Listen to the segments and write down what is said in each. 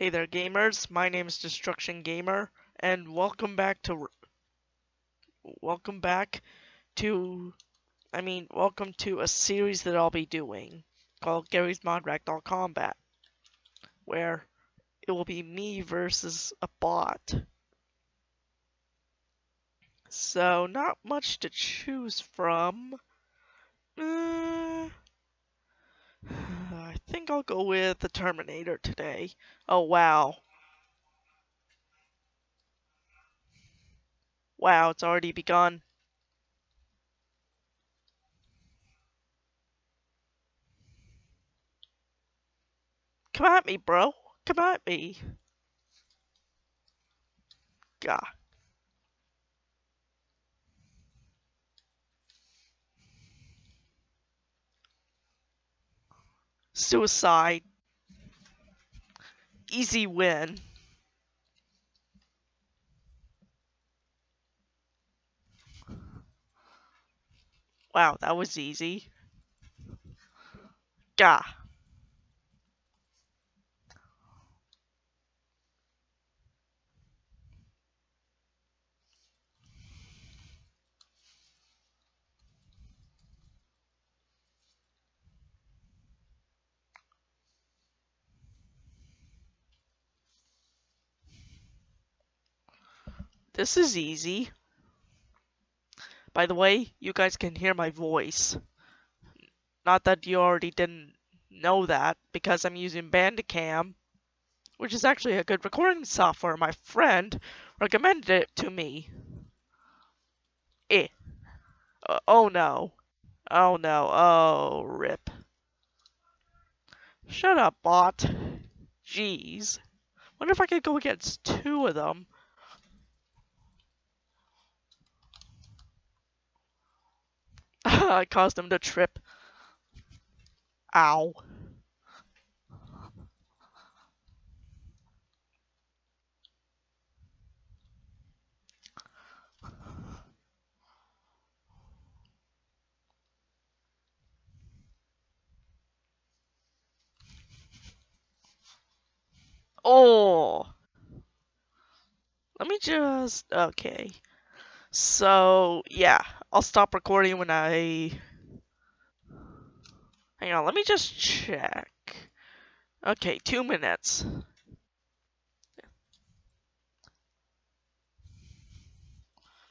Hey there gamers, my name is Destruction Gamer and welcome back to welcome back to I mean welcome to a series that I'll be doing called Garry's Mod Ragdoll Combat where it will be me versus a bot. So not much to choose from. Uh, think I'll go with the Terminator today. Oh, wow. Wow, it's already begun. Come at me, bro. Come at me. God. Suicide. Easy win. Wow, that was easy. Gah. This is easy. By the way, you guys can hear my voice. Not that you already didn't know that, because I'm using Bandicam, which is actually a good recording software. My friend recommended it to me. Eh. Uh, oh no. Oh no. Oh, rip. Shut up, bot. Jeez. Wonder if I could go against two of them. I caused him to trip. Ow. Oh. Let me just okay. So, yeah, I'll stop recording when I... Hang on, let me just check. Okay, two minutes.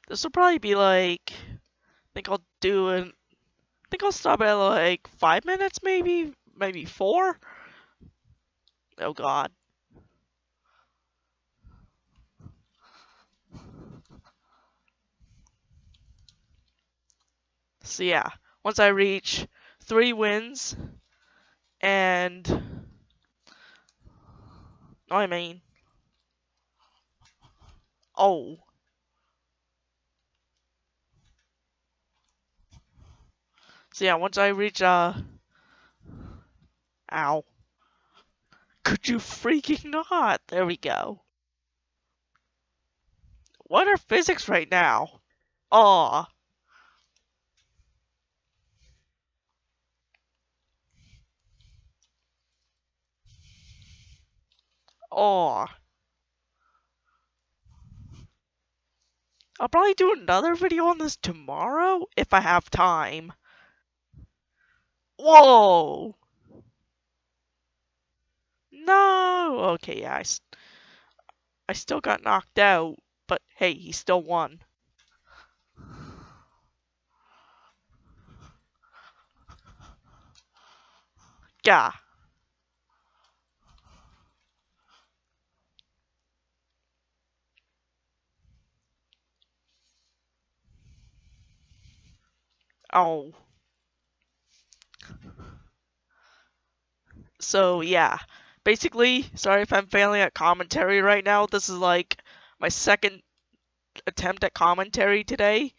This will probably be like... I think I'll do it... I think I'll stop at like five minutes, maybe? Maybe four? Oh god. So yeah, once I reach three wins and I mean oh. So yeah once I reach uh ow. Could you freaking not? There we go. What are physics right now? Aw. Oh. I'll probably do another video on this tomorrow if I have time. Whoa! No! Okay, yeah, I, I still got knocked out, but hey, he still won. Yeah. Oh. So, yeah. Basically, sorry if I'm failing at commentary right now. This is like my second attempt at commentary today.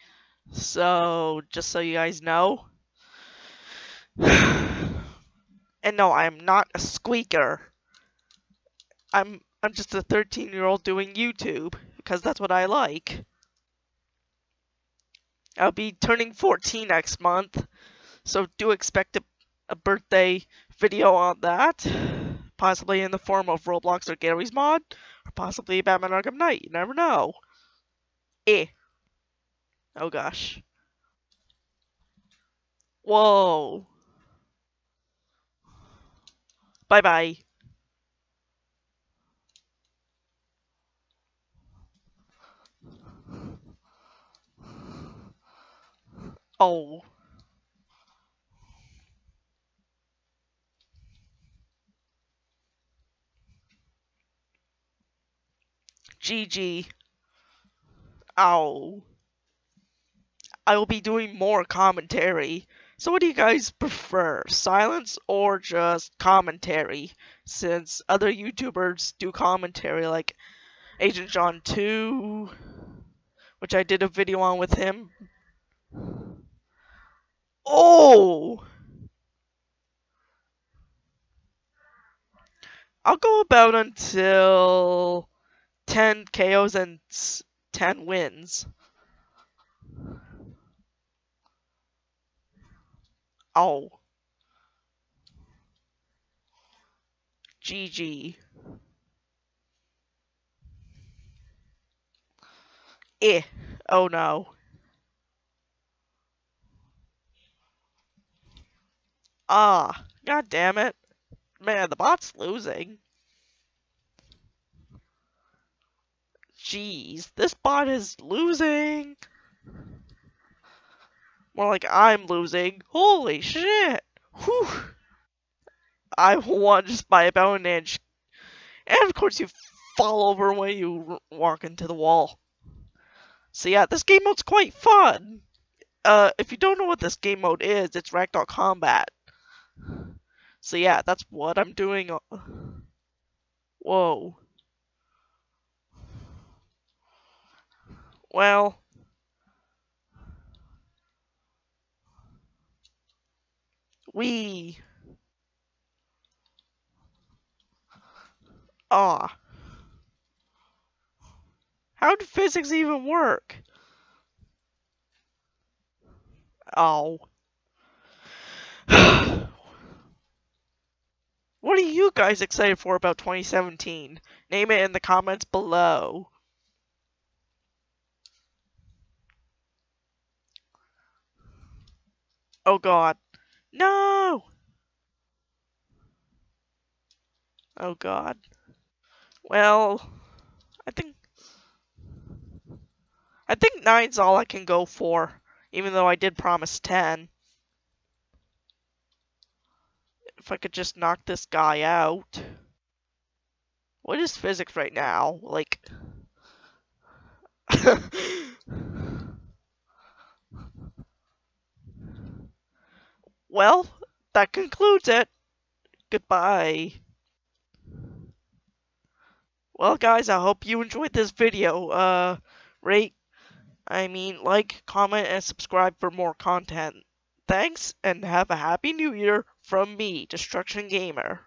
So, just so you guys know. and no, I'm not a squeaker. I'm I'm just a 13-year-old doing YouTube because that's what I like. I'll be turning 14 next month, so do expect a, a birthday video on that. possibly in the form of Roblox or Garry's Mod, or possibly Batman Arkham Knight. You never know. Eh. Oh gosh. Whoa. Bye bye. Oh. GG. Ow. I will be doing more commentary. So what do you guys prefer? Silence or just commentary? Since other YouTubers do commentary like Agent John 2, which I did a video on with him. Oh! I'll go about until 10 KOs and 10 wins. Oh. GG. Eh. Oh no. Ah, god damn it. Man, the bot's losing. Jeez, this bot is losing. More like I'm losing. Holy shit! Whew! I won just by about an inch. And of course you fall over when you walk into the wall. So yeah, this game mode's quite fun. Uh, if you don't know what this game mode is, it's Ragdoll Combat. So yeah, that's what I'm doing. Whoa. Well. We. Ah. How do physics even work? Oh. what are guys excited for about 2017? Name it in the comments below. Oh god. No! Oh god. Well, I think I think nine's all I can go for, even though I did promise ten. If I could just knock this guy out. What is physics right now? Like Well, that concludes it. Goodbye. Well, guys, I hope you enjoyed this video. Uh, rate, I mean, like, comment, and subscribe for more content. Thanks, and have a happy new year from me, Destruction Gamer.